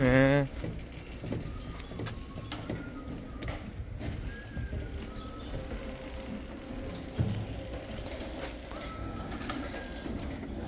嗯。